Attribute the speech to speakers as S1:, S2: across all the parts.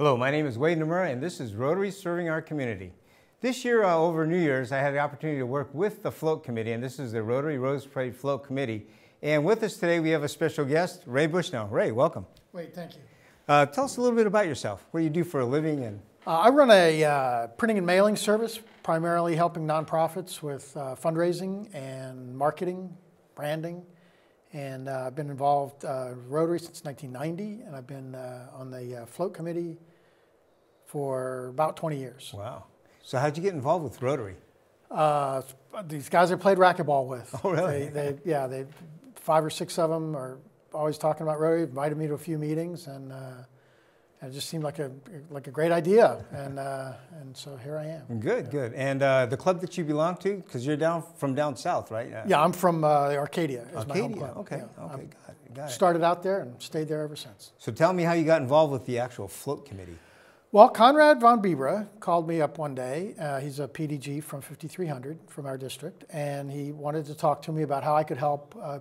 S1: Hello, my name is Wade Nomura, and this is Rotary Serving Our Community. This year, uh, over New Year's, I had the opportunity to work with the Float Committee, and this is the Rotary Rose Parade Float Committee. And with us today, we have a special guest, Ray Bushnell. Ray, welcome.
S2: Wade, thank you.
S1: Uh, tell us a little bit about yourself. What do you do for a living? And
S2: Uh, I run a uh, printing and mailing service, primarily helping nonprofits with uh, fundraising and marketing, branding. And uh, I've been involved uh, Rotary since 1990, and I've been uh, on the uh, float committee for about 20 years.
S1: wow. So, how'd you get involved with Rotary?
S2: Uh, these guys I played racquetball with.
S1: Oh, really?
S2: They, they, yeah, they, five or six of them are always talking about Rotary. Invited me to a few meetings, and, uh, and it just seemed like a like a great idea. And uh, and so here I am.
S1: Good, good. And uh, the club that you belong to, because you're down from down south, right? Uh,
S2: Yeah, I'm from uh, Arcadia. Is my home
S1: Arcadia. Okay,
S2: Yeah,
S1: okay,
S2: I'm-
S1: got it, got it.
S2: Started out there and stayed there ever since.
S1: So, tell me how you got involved with the actual float committee.
S2: Well, Conrad von Bibra called me up one day. Uh, he's a PDG from 5300 from our district, and he wanted to talk to me about how I could help uh,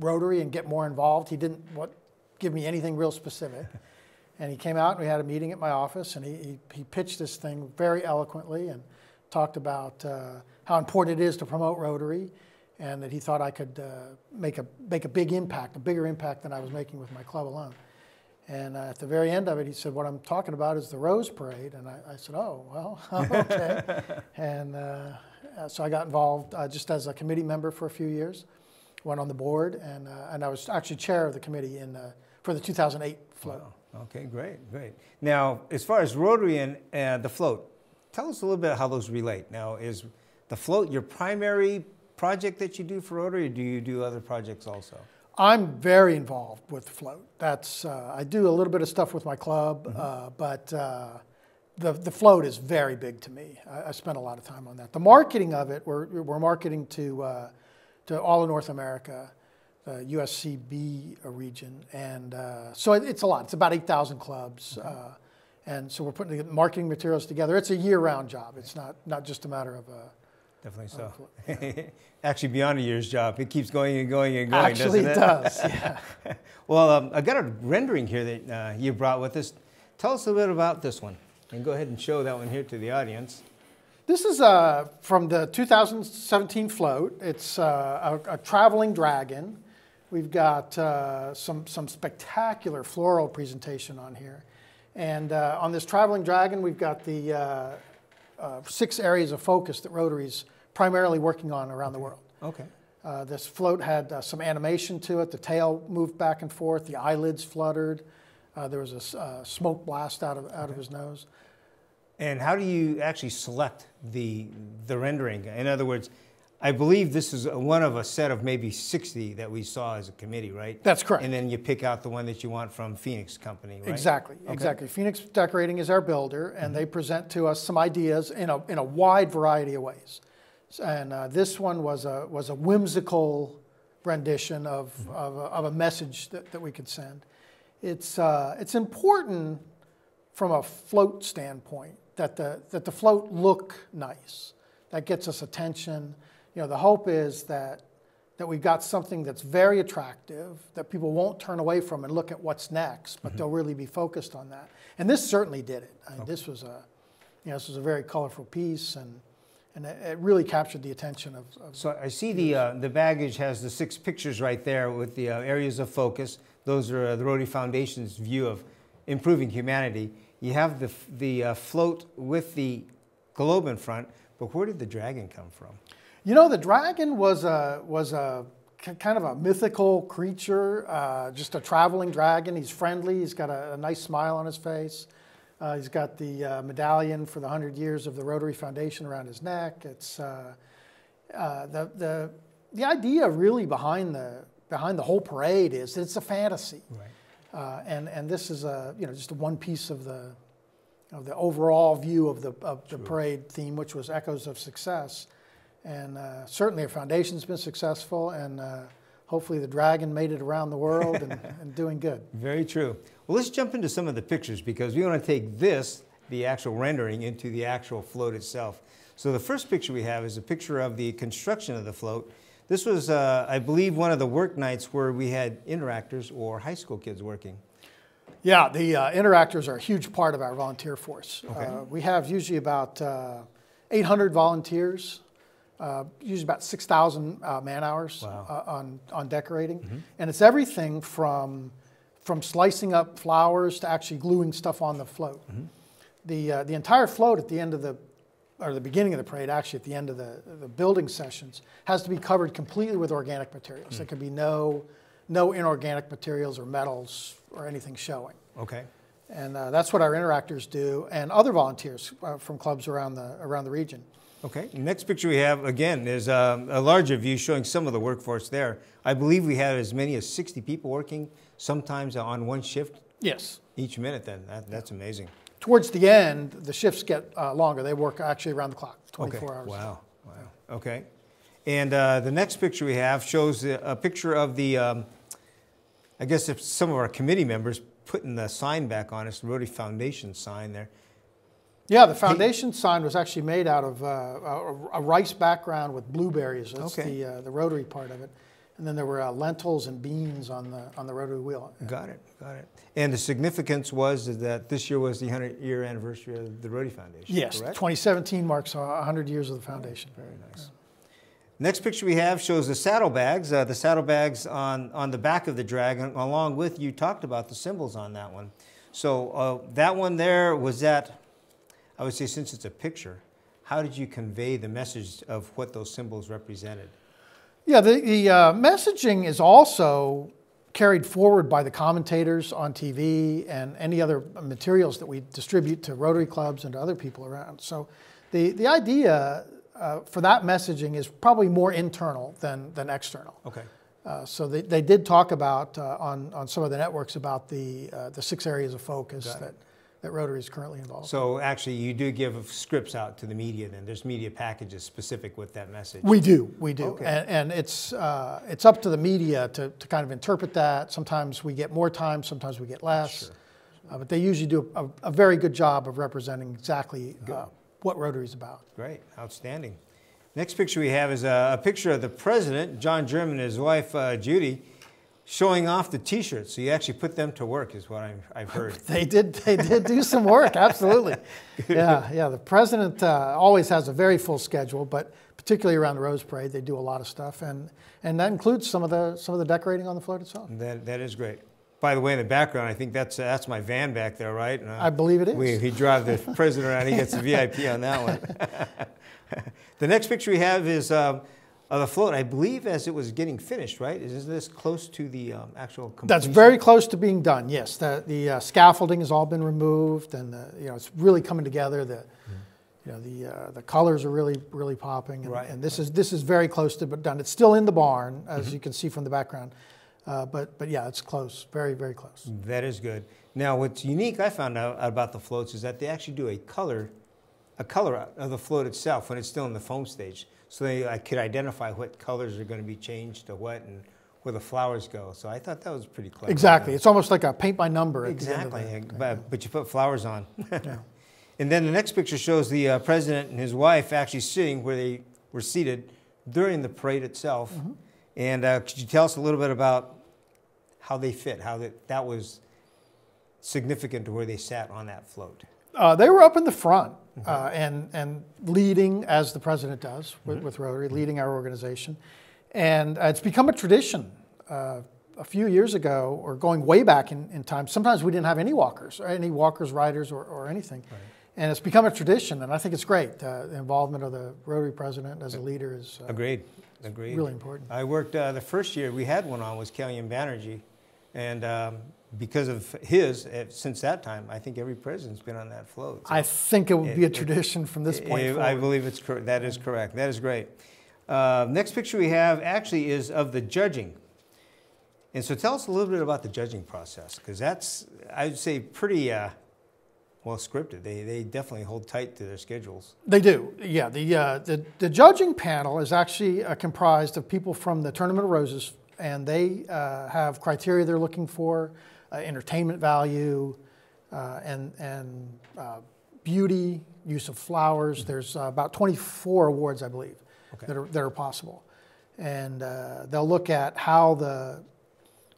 S2: Rotary and get more involved. He didn't what, give me anything real specific. and he came out and we had a meeting at my office, and he, he, he pitched this thing very eloquently and talked about uh, how important it is to promote Rotary and that he thought I could uh, make, a, make a big impact, a bigger impact than I was making with my club alone. And uh, at the very end of it, he said, What I'm talking about is the Rose Parade. And I, I said, Oh, well, okay. and uh, uh, so I got involved uh, just as a committee member for a few years, went on the board, and, uh, and I was actually chair of the committee in, uh, for the 2008 float.
S1: Wow. Okay, great, great. Now, as far as Rotary and uh, the float, tell us a little bit how those relate. Now, is the float your primary project that you do for Rotary, or do you do other projects also?
S2: I'm very involved with float. That's uh, I do a little bit of stuff with my club, uh, but uh, the the float is very big to me. I, I spend a lot of time on that. The marketing of it, we're we're marketing to uh, to all of North America, the USCB region, and uh, so it, it's a lot. It's about eight thousand clubs. Uh, and so we're putting the marketing materials together. It's a year-round job. It's not, not just a matter of uh,
S1: Definitely
S2: Oh,
S1: so. Actually, beyond a year's job, it keeps going and going and going,
S2: actually
S1: doesn't
S2: it
S1: it?
S2: does. Yeah.
S1: well, um, I got a rendering here that uh, you brought with us. Tell us a little bit about this one, and go ahead and show that one here to the audience.
S2: This is uh, from the 2017 float. It's uh, a, a traveling dragon. We've got uh, some, some spectacular floral presentation on here. And uh, on this traveling dragon, we've got the uh, uh, six areas of focus that Rotary's primarily working on around the world.
S1: Okay.
S2: Uh, this float had uh, some animation to it. The tail moved back and forth. The eyelids fluttered. Uh, there was a uh, smoke blast out of, out of his nose.
S1: And how do you actually select the the rendering? In other words, I believe this is one of a set of maybe 60 that we saw as a committee, right?
S2: That's correct.
S1: And then you pick out the one that you want from Phoenix Company, right?
S2: Exactly,
S1: Okay.
S2: exactly. Phoenix Decorating is our builder, and they present to us some ideas in a, in a wide variety of ways. And uh, this one was a, was a whimsical rendition of, of, a, of a message that, that we could send. It's, uh, it's important from a float standpoint that the, that the float look nice. That gets us attention. You know, the hope is that, that we've got something that's very attractive that people won't turn away from and look at what's next, but they'll really be focused on that. And this certainly did it. I mean, This was a, you know, this was a very colorful piece, and and it, it really captured the attention of. of
S1: So I see the uh, the baggage has the six pictures right there with the uh, areas of focus. Those are uh, the Rotary Foundation's view of improving humanity. You have the the uh, float with the globe in front, but where did the dragon come from?
S2: You know, the dragon was a was a k- kind of a mythical creature, uh, just a traveling dragon. He's friendly. He's got a, a nice smile on his face. Uh, he's got the uh, medallion for the hundred years of the Rotary Foundation around his neck. It's uh, uh, the the the idea really behind the behind the whole parade is that it's a fantasy.
S1: Right.
S2: Uh, and and this is a you know just one piece of the of the overall view of the of the parade theme, which was echoes of success. And uh, certainly, our foundation's been successful, and uh, hopefully, the dragon made it around the world and, and doing good.
S1: Very true. Well, let's jump into some of the pictures because we want to take this, the actual rendering, into the actual float itself. So the first picture we have is a picture of the construction of the float. This was, uh, I believe, one of the work nights where we had interactors or high school kids working.
S2: Yeah, the uh, interactors are a huge part of our volunteer force.
S1: Okay.
S2: Uh, we have usually about uh, 800 volunteers, uh, usually about 6,000 uh, man hours
S1: Wow.
S2: uh, on, on decorating. And it's everything from, from slicing up flowers to actually gluing stuff on the float. The, uh, the entire float at the end of the, or the beginning of the parade, actually at the end of the, the building sessions, has to be covered completely with organic materials. There can be no, no inorganic materials or metals or anything showing.
S1: Okay.
S2: And uh, that's what our interactors do, and other volunteers uh, from clubs around the, around the region.
S1: Okay. Next picture we have again is um, a larger view showing some of the workforce there. I believe we had as many as 60 people working, sometimes on one shift
S2: Yes.
S1: each minute. Then that, that's amazing.
S2: Towards the end, the shifts get uh, longer. They work actually around the clock, 24
S1: okay.
S2: hours.
S1: Wow. Wow. Okay. And uh, the next picture we have shows a, picture of the, um, I guess, if some of our committee members putting the sign back on us, the Rotary Foundation sign there.
S2: Yeah, the foundation sign was actually made out of uh, a, a rice background with blueberries. That's
S1: Okay.
S2: the, uh, the rotary part of it. And then there were uh, lentils and beans on the, on the rotary wheel.
S1: Got it. Got it. And the significance was that this year was the 100 year anniversary of the Rotary Foundation.
S2: Yes,
S1: correct?
S2: 2017 marks uh, 100 years of the foundation.
S1: Very nice. Next picture we have shows the saddlebags. Uh, the saddlebags on, on the back of the dragon, along with you talked about the symbols on that one. So uh, that one there was that. I would say since it's a picture, how did you convey the message of what those symbols represented?
S2: Yeah, the, the uh, messaging is also carried forward by the commentators on TV and any other materials that we distribute to Rotary clubs and to other people around. So the, the idea uh, for that messaging is probably more internal than, than external.
S1: Okay.
S2: Uh, so they, they did talk about uh, on, on some of the networks about the, uh, the six areas of focus that, that Rotary is currently involved.
S1: So actually, you do give scripts out to the media. Then there's media packages specific with that message.
S2: We do, we do,
S1: Okay.
S2: and, and it's uh, it's up to the media to, to kind of interpret that. Sometimes we get more time, sometimes we get less, uh, but they usually do a, a very good job of representing exactly uh, what Rotary is about.
S1: Great, outstanding. Next picture we have is a, a picture of the president, John Germ, and his wife, uh, Judy, showing off the T-shirts. So you actually put them to work, is what I've, I've heard.
S2: They did they did do some work, absolutely. Yeah, yeah. The president uh, always has a very full schedule, but particularly around the Rose Parade, they do a lot of stuff, and and that includes some of the some of the decorating on the float itself.
S1: That, that is great. By the way, in the background, I think that's, uh, that's my van back there, right? And, uh,
S2: I believe it is.
S1: We, he drive the president around, he gets the VIP on that one. the next picture we have is um, of the float, I believe as it was getting finished, right? Is this close to the um, actual completion?
S2: That's very close to being done. Yes, the, the uh, scaffolding has all been removed, and the, you know it's really coming together. The you know the uh, the colors are really really popping, and,
S1: Right.
S2: and this is this is very close to done. It's still in the barn, as you can see from the background, uh, but but yeah, it's close, very very close.
S1: That is good. Now, what's unique I found out about the floats is that they actually do a color, a color of the float itself when it's still in the foam stage. So they, I could identify what colors are going to be changed to what and where the flowers go. So I thought that was pretty clever.
S2: Exactly, it's almost like a paint by number.
S1: Exactly.
S2: The end of
S1: But, but you put flowers on.
S2: yeah.
S1: And then the next picture shows the uh, president and his wife actually sitting where they were seated during the parade itself.
S2: Mm-hmm.
S1: And uh, could you tell us a little bit about how they fit, how that, that was significant to where they sat on that float?
S2: Uh, they were up in the front uh, and, and leading, as the president does with, with Rotary, leading our organization. And uh, it's become a tradition. Uh, a few years ago, or going way back in, in time, sometimes we didn't have any walkers, or any walkers, riders, or, or anything. And it's become a tradition, and I think it's great. Uh, the involvement of the Rotary president as a leader is uh,
S1: Agreed. Agreed.
S2: really important.
S1: I worked uh, the first year we had one on was Kalyan Banerjee, and um, because of his, uh, since that time, I think every president's been on that float. So
S2: I think it would be a
S1: It- it-
S2: tradition from this point
S1: I- I believe it's cor- that is correct. That is great. Uh, next picture we have actually is of the judging. And so tell us a little bit about the judging process, because that's, I'd say, pretty uh, well scripted. They, they definitely hold tight to their schedules.
S2: They do, yeah. The, uh, the, the judging panel is actually uh, comprised of people from the Tournament of Roses, and they uh, have criteria they're looking for uh, entertainment value uh, and, and uh, beauty, use of flowers. There's uh, about 24 awards, I believe,
S1: Okay.
S2: that, are, that are possible. And uh, they'll look at how the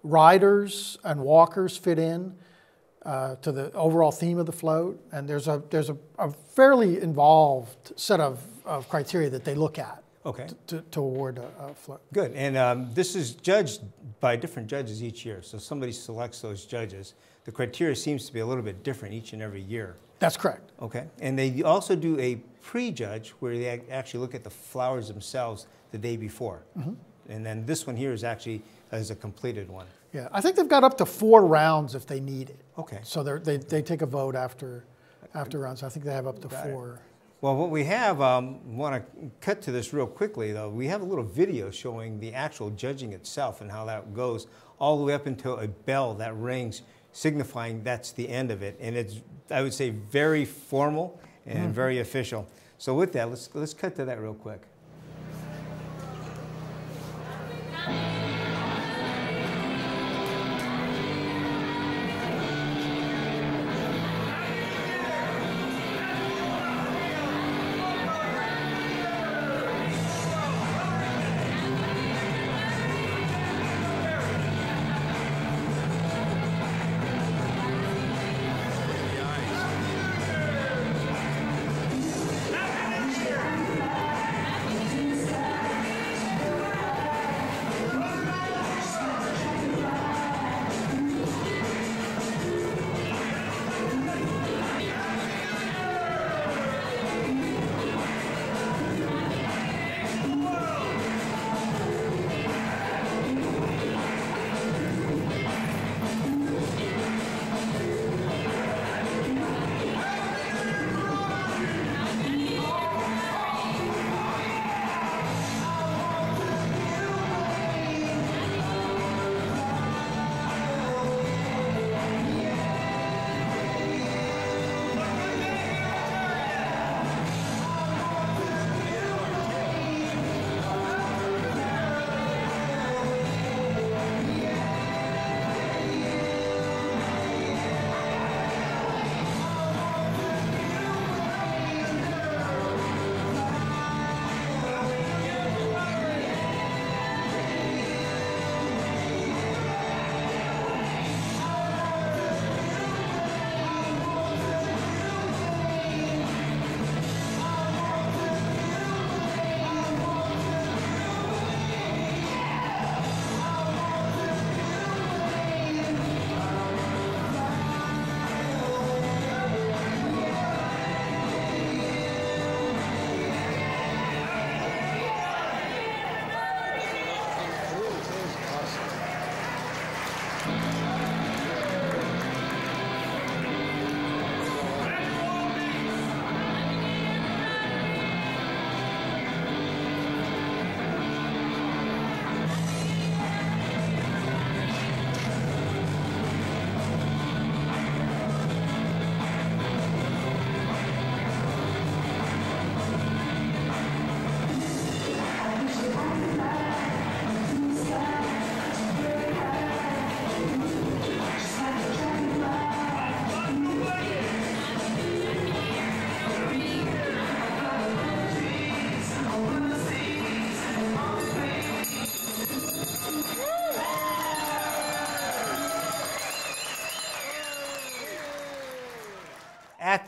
S2: riders and walkers fit in. uh, to the overall theme of the float. And there's a there's a, a fairly involved set of, of criteria that they look at
S1: Okay.
S2: to, to award a, a float.
S1: Good. And um, this is judged by different judges each year. So somebody selects those judges. The criteria seems to be a little bit different each and every year.
S2: That's correct.
S1: Okay. And they also do a pre-judge where they actually look at the flowers themselves the day before. And then this one here is actually as a completed one.
S2: Yeah, I think they've got up to four rounds if they need it.
S1: Okay.
S2: So they they take a vote after after rounds. I think they have up to
S1: Got it. Well, what we have, um, want to cut to this real quickly though. We have a little video showing the actual judging itself and how that goes all the way up until a bell that rings, signifying that's the end of it. And it's, I would say, very formal and very official. So with that, let's let's cut to that real quick.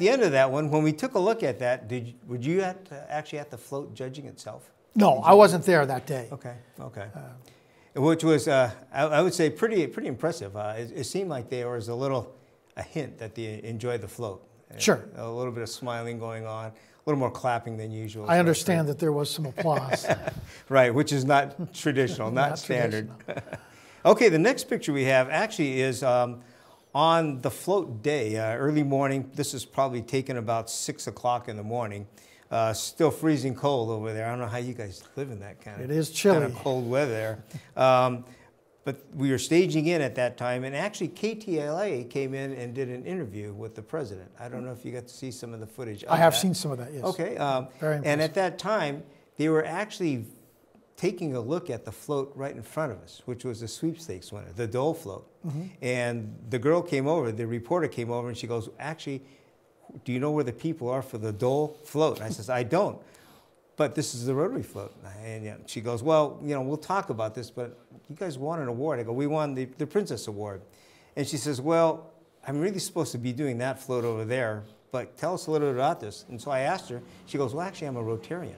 S1: The end of that one, when we took a look at that, did you, would you at, actually have to float judging itself?
S2: No, I wasn't there that day.
S1: Okay, okay. Which was, uh, I, I would say, pretty pretty impressive. Uh, it, it seemed like there was a little a hint that they enjoyed the float. Uh,
S2: Sure.
S1: A little bit of smiling going on, a little more clapping than usual.
S2: I understand that there was some applause.
S1: Right, which is not traditional, not,
S2: Not
S1: standard. okay, the next picture we have actually is um, on the float day, uh, early morning. This is probably taken about six o'clock in the morning. Uh, still freezing cold over there. I don't know how you guys live in that kind of
S2: It is chilly, kind
S1: of cold weather there. Um, but we were staging in at that time, and actually KTLA came in and did an interview with the president. I don't know if you got to see some of the footage.
S2: I have
S1: that.
S2: seen some of that, yes.
S1: Okay. Um,
S2: Very
S1: and at that time, they were actually taking a look at the float right in front of us, which was the sweepstakes winner, the Dole float.
S2: Mm-hmm.
S1: And the girl came over, the reporter came over, and she goes, Actually, do you know where the people are for the Dole float? And I says, I don't. But this is the Rotary float. And you know, she goes, Well, you know, we'll talk about this, but you guys won an award. I go, We won the, the Princess Award. And she says, Well, I'm really supposed to be doing that float over there, but tell us a little bit about this. And so I asked her. She goes, well, actually, I'm a Rotarian.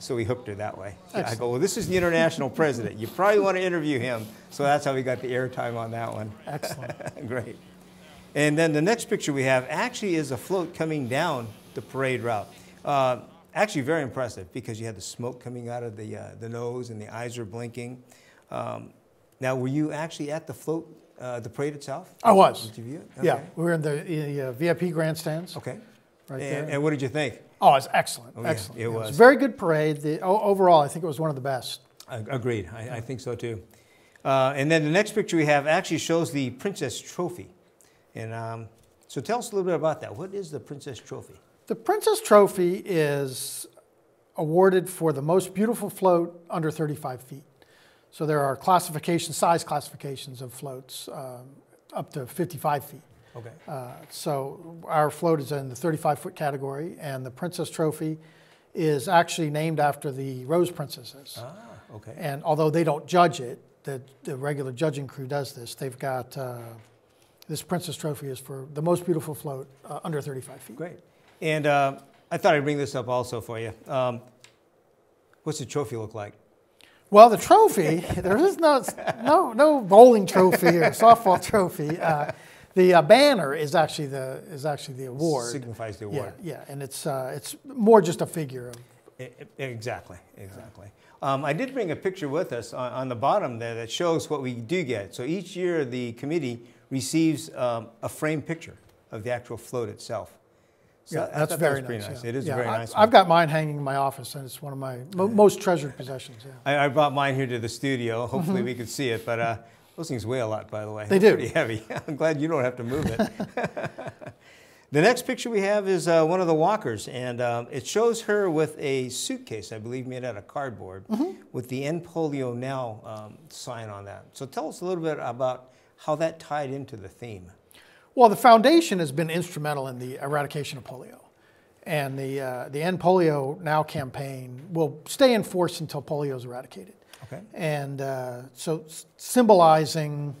S1: So we hooked her that way. I go, well, this is the international president. You probably want to interview him. So that's how we got the airtime on that one.
S2: Excellent.
S1: Great. And then the next picture we have actually is a float coming down the parade route. Uh, actually, very impressive because you had the smoke coming out of the, uh, the nose and the eyes are blinking. Um, now, were you actually at the float, uh, the parade itself?
S2: I was.
S1: Did you view it?
S2: Yeah, we were in the uh, VIP grandstands.
S1: Okay.
S2: Right
S1: and,
S2: there.
S1: and what did you think?
S2: Oh, it's excellent.
S1: Oh, yeah,
S2: excellent.
S1: it was.
S2: a very good parade. The, overall, I think it was one of the best.
S1: I- Agreed. I, I think so too. Uh, and then the next picture we have actually shows the Princess Trophy. And um, so tell us a little bit about that. What is the Princess Trophy?
S2: The Princess Trophy is awarded for the most beautiful float under 35 feet. So there are classification, size classifications of floats um, up to 55 feet.
S1: Okay.
S2: Uh, so our float is in the 35 foot category, and the Princess Trophy is actually named after the Rose Princesses.
S1: Ah, okay.
S2: And although they don't judge it, the, the regular judging crew does this. They've got uh, this Princess Trophy is for the most beautiful float uh, under 35 feet.
S1: Great. And uh, I thought I'd bring this up also for you. Um, what's the trophy look like?
S2: Well, the trophy, there is no, no, no bowling trophy or softball trophy. Uh, the uh, banner is actually the, is actually the award.
S1: Signifies the award.
S2: yeah, yeah. and it's, uh, it's more just a figure of
S1: Exactly, exactly. Um, I did bring a picture with us on, on the bottom there that shows what we do get. So each year the committee receives um, a framed picture of the actual float itself. So
S2: Yeah, that's
S1: thought that
S2: very nice.
S1: nice.
S2: yeah.
S1: It is
S2: Yeah,
S1: a very
S2: I,
S1: nice
S2: I've
S1: one.
S2: got mine hanging in my office, and it's one of my mo- most treasured possessions. Yeah.
S1: I, I brought mine here to the studio. Hopefully we could see it, but uh, those things weigh a lot, by the way.
S2: They
S1: They're
S2: do.
S1: Pretty heavy. I'm glad you don't have to move it. the next picture we have is uh, one of the walkers, and um, it shows her with a suitcase, I believe, made out of cardboard,
S2: Mm-hmm.
S1: with the End Polio Now um, sign on that. So tell us a little bit about how that tied into the theme.
S2: Well, the foundation has been instrumental in the eradication of polio. And the, uh, the End Polio Now campaign will stay in force until polio is eradicated.
S1: Okay.
S2: And uh, so symbolizing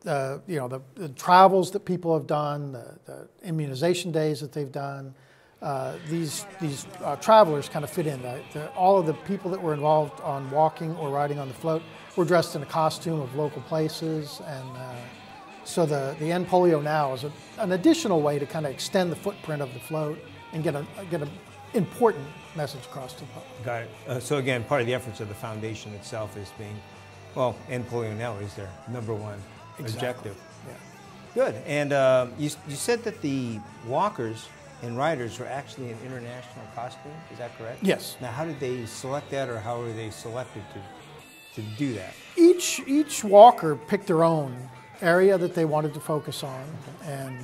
S2: the, you know, the, the travels that people have done, the, the immunization days that they've done, uh, these, these uh, travelers kind of fit in. The, all of the people that were involved on walking or riding on the float were dressed in a costume of local places. And uh, so the, the End Polio Now is a, an additional way to kind of extend the footprint of the float and get a get an important message across to the public.
S1: Got it. Uh, so again, part of the efforts of the foundation itself is being, well, End Polio Now is their number one objective.
S2: Yeah.
S1: Good. And uh, you, you said that the walkers and riders were actually in international costume. Is that correct?
S2: Yes.
S1: Now, how did they select that, or how were they selected to, to do that?
S2: Each each walker picked their own area that they wanted to focus on, and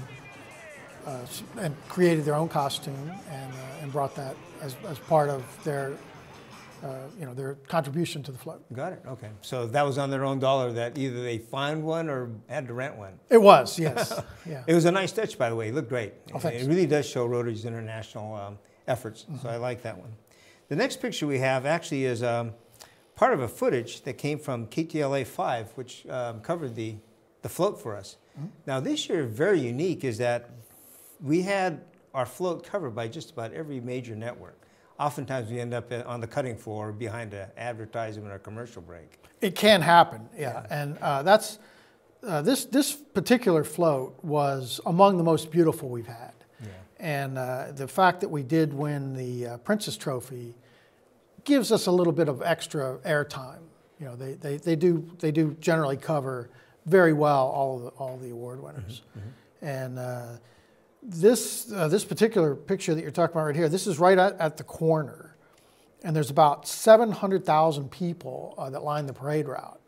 S2: uh, and created their own costume and uh, and brought that as, as part of their uh, you know their contribution to the float.
S1: Got it. Okay. So that was on their own dollar. That either they found one or had to rent one.
S2: It was yes, yeah.
S1: It was a nice touch, by the way. It looked great.
S2: Oh, thanks. Mm-hmm.
S1: It really does show Rotary's international um, efforts, so I like that one. The next picture we have actually is um, part of a footage that came from KTLA 5, which um, covered the, the float for us.
S2: Mm-hmm.
S1: Now, this year, very unique is that we had our float covered by just about every major network. Oftentimes, we end up on the cutting floor behind an advertisement or commercial break.
S2: It can happen, yeah, and uh, that's uh, this this particular float was among the most beautiful we've had.
S1: Yeah.
S2: And uh, the fact that we did win the uh, Princess Trophy gives us a little bit of extra airtime. You know, they, they, they, do, they do generally cover very well all of the, all the award winners. And uh, this, uh, this particular picture that you're talking about right here, this is right at, at the corner. And there's about 700,000 people uh, that line the parade route.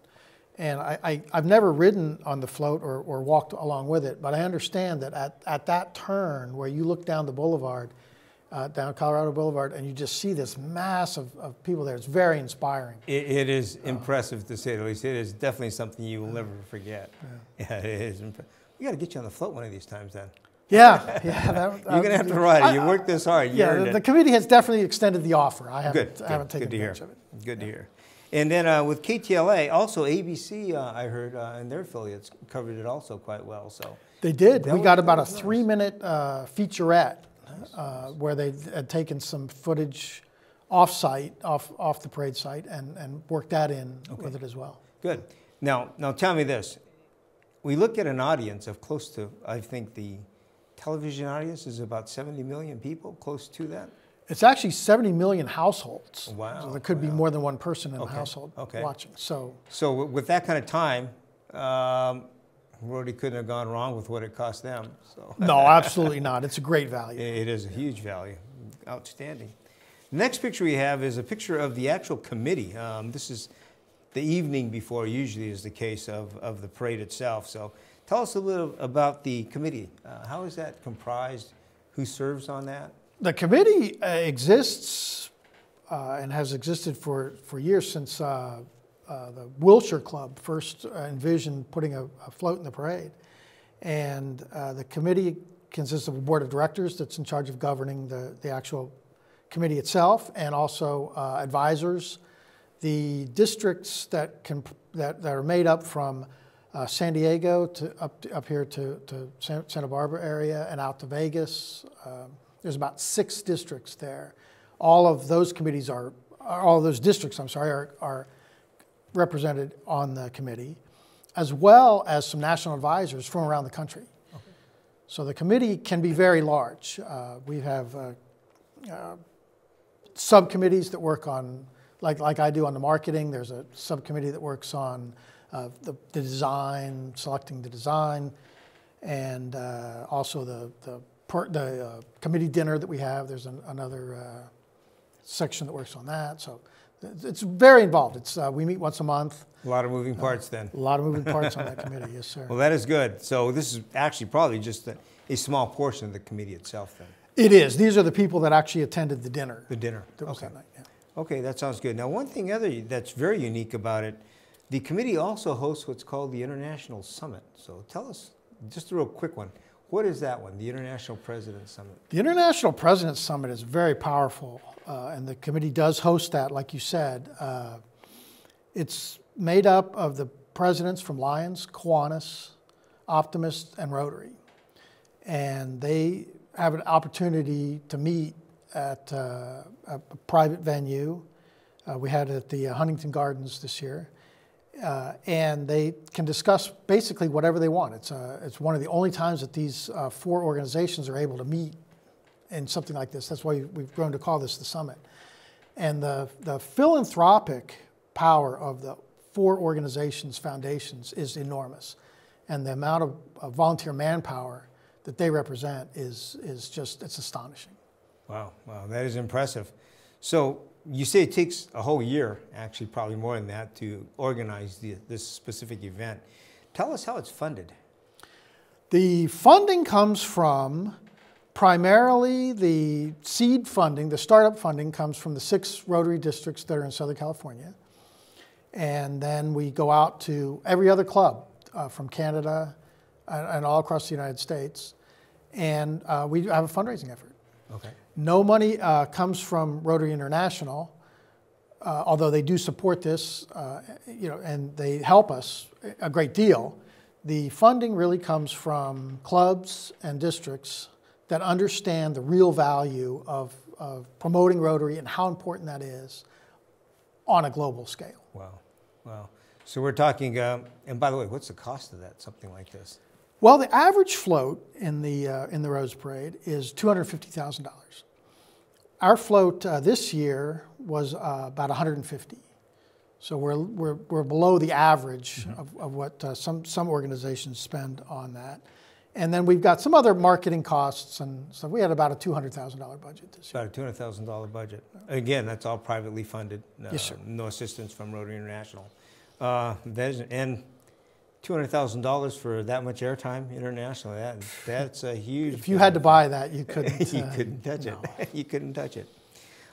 S2: And I, I, I've never ridden on the float or, or walked along with it, but I understand that at, at that turn where you look down the boulevard, uh, down Colorado Boulevard, and you just see this mass of, of people there, it's very inspiring.
S1: It, it is impressive to say the least. It is definitely something you will never forget. Yeah, it is. We got to get you on the float one of these times then.
S2: Yeah, yeah. That,
S1: You're going to have to ride it. You worked this hard. You
S2: Yeah, the, the committee has definitely extended the offer. I haven't,
S1: Good.
S2: I haven't
S1: good,
S2: taken
S1: good to hear.
S2: advantage of it.
S1: Good to hear. And then uh, with KTLA, also ABC, uh, I heard, uh, and their affiliates covered it also quite well. So
S2: They did.
S1: That
S2: we got about a
S1: nice.
S2: three-minute uh, featurette uh, where they had taken some footage off-site, off off the parade site, and, and worked that in with it as well.
S1: Good. Now, now tell me this. We look at an audience of close to, I think the television audience is about 70 million people, close to that.
S2: It's actually 70 million households.
S1: Wow,
S2: So there could be more than one person in
S1: Okay,
S2: the household
S1: okay.
S2: watching. So
S1: So with that kind of time, um, Rotary couldn't have gone wrong with what it cost them. So
S2: no, absolutely not. It's a great value.
S1: it is a huge value. Outstanding. The next picture we have is a picture of the actual committee. Um, this is the evening before, usually is the case of, of the parade itself. So tell us a little about the committee. Uh, how is that comprised? Who serves on that?
S2: The committee uh, exists uh, and has existed for, for years since uh, uh, the Wilshire Club first uh, envisioned putting a, a float in the parade. And the committee consists of a board of directors that's in charge of governing the, the actual committee itself and also advisors. The districts that, can, that, that are made up from uh, San Diego to up, to, up here to, to Santa Barbara area and out to Vegas. Um, there's about six districts there. All of those committees are, all of those districts, I'm sorry, are, are represented on the committee, as well as some national advisors from around the country. So the committee can be very large. Uh, we have uh, uh, subcommittees that work on, like, like I do on the marketing, there's a subcommittee that works on uh, the, the design, selecting the design, and uh, also the, the, per, the uh, committee dinner that we have. There's an, another uh, section that works on that. So it's very involved. It's, uh, we meet once a month.
S1: A lot of moving parts then.
S2: A lot of moving parts on that committee, yes, sir.
S1: Well, that is good. So this is actually probably just a, a small portion of the committee itself then,
S2: It is. These are the people that actually attended the dinner
S1: the dinner. Okay.
S2: that night. Yeah.
S1: Okay, that sounds good. Now, one thing other that's very unique about it, the committee also hosts what's called the International Summit. So tell us, just a real quick one, what is that one, the International President Summit?
S2: The International Presidents Summit is very powerful, uh, and the committee does host that, like you said. Uh, it's made up of the presidents from Lions, Kiwanis, Optimist, and Rotary. And they have an opportunity to meet at uh, a private venue. Uh, we had it at the Huntington Gardens this year. Uh, and they can discuss basically whatever they want. It's, uh, it's one of the only times that these uh, four organizations are able to meet in something like this. That's why we've grown to call this the summit. And the, the philanthropic power of the four organizations, foundations, is enormous. And the amount of, of volunteer manpower that they represent is, is just, it's astonishing.
S1: Wow, wow, that is impressive. So you say it takes a whole year, actually probably more than that, to organize the, this specific event. Tell us how it's funded.
S2: The funding comes from primarily the seed funding, the startup funding comes from the six Rotary districts that are in Southern California. And then we go out to every other club uh, from Canada and, and all across the United States. And uh, we have a fundraising effort.
S1: Okay.
S2: No money uh, comes from Rotary International, uh, although they do support this, uh, you know, and they help us a great deal. The funding really comes from clubs and districts that understand the real value of, of promoting Rotary and how important that is on a global scale.
S1: Wow, wow. So we're talking, um, and by the way, what's the cost of that, something like this?
S2: Well, the average float in the, uh, in the Rose Parade is $250,000. Our float uh, this year was uh, about 150. So we're, we're, we're below the average of, of what uh, some, some organizations spend on that. And then we've got some other marketing costs, and so we had about a $200,000 budget this year.
S1: About a two hundred thousand dollar budget. Again, that's all privately funded. uh,
S2: Yes, sir.
S1: No assistance from Rotary International. Uh, and two hundred thousand dollars for that much airtime internationally. That that's a huge.
S2: If you had to buy that, you couldn't.
S1: you
S2: uh,
S1: couldn't touch
S2: no.
S1: it. you couldn't touch it.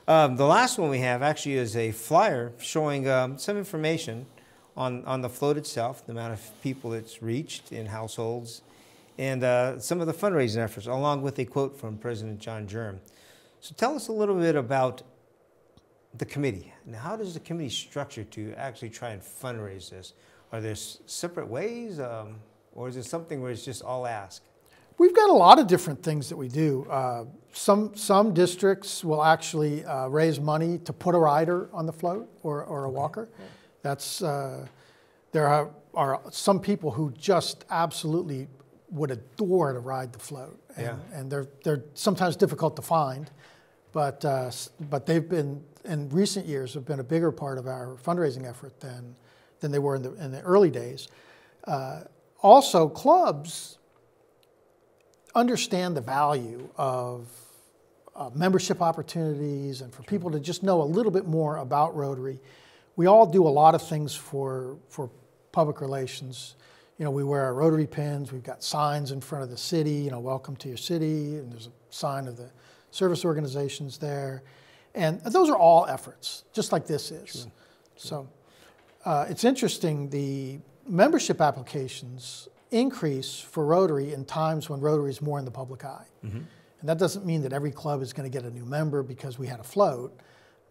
S1: Um, the last one we have actually is a flyer showing um, some information on, on the float itself, the amount of people it's reached in households, and uh, some of the fundraising efforts, along with a quote from President John Germ. So tell us a little bit about the committee. Now, how does the committee structure to actually try and fundraise this? Are there separate ways? Um, or is it something where it's just all ask?
S2: We've got a lot of different things that we do. Uh, some some districts will actually uh, raise money to put a rider on the float or, or a walker. That's uh, there are, are some people who just absolutely would adore to ride the float, and,
S1: Yeah.
S2: and they're they're sometimes difficult to find, but uh, but they've been in recent years have been a bigger part of our fundraising effort than than they were in the in the early days. Uh, also, clubs understand the value of uh, membership opportunities and for people to just know a little bit more about Rotary. We all do a lot of things for, for public relations. You know, we wear our Rotary pins, we've got signs in front of the city, you know, welcome to your city, and there's a sign of the service organizations there. And those are all efforts, just like this is. So uh, it's interesting, the membership applications increase for Rotary in times when Rotary is more in the public eye. And that doesn't mean that every club is going to get a new member because we had a float,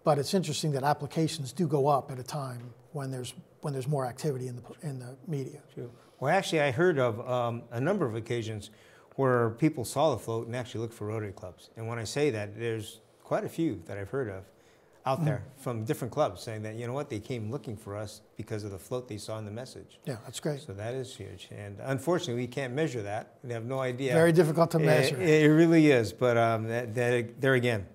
S2: but it's interesting that applications do go up at a time when there's, when there's more activity in the, in the media.
S1: True. Well, actually, I heard of um, a number of occasions where people saw the float and actually looked for Rotary clubs. And when I say that, there's quite a few that I've heard of out there from different clubs saying that, you know what, they came looking for us because of the float they saw in the message.
S2: Yeah, that's great.
S1: So that is huge. And unfortunately, we can't measure that. We have no idea.
S2: Very difficult to measure.
S1: It, it really is. But um, that, that, there again,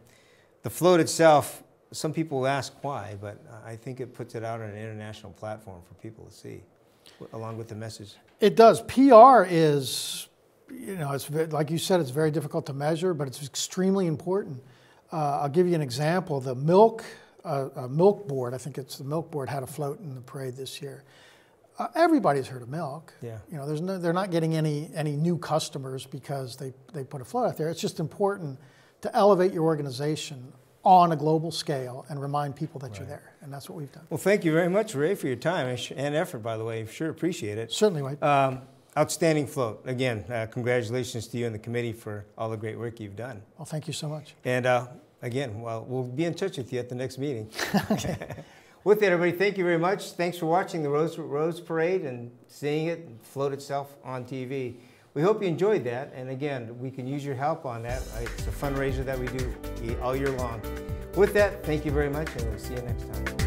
S1: the float itself, some people ask why, but I think it puts it out on an international platform for people to see, along with the message.
S2: It does. PR is, you know, it's like you said, it's very difficult to measure, but it's extremely important. Uh, I'll give you an example. The milk, uh, uh, milk board, I think it's the milk board, had a float in the parade this year. Uh, everybody's heard of milk.
S1: Yeah.
S2: You know, there's no, they're not getting any any new customers because they they put a float out there. It's just important to elevate your organization on a global scale and remind people that you're there, and that's what we've done.
S1: Well, thank you very much, Ray, for your time and and effort, by the way. Sure appreciate it.
S2: Certainly, Wade.
S1: Um, outstanding float. Again, uh, congratulations to you and the committee for all the great work you've done.
S2: Well, thank you so much.
S1: And uh, again, well, we'll be in touch with you at the next meeting. with that, everybody, thank you very much. Thanks for watching the Rose, Rose Parade and seeing it float itself on TV. We hope you enjoyed that. And again, we can use your help on that. It's a fundraiser that we do all year long. With that, thank you very much, and we'll see you next time.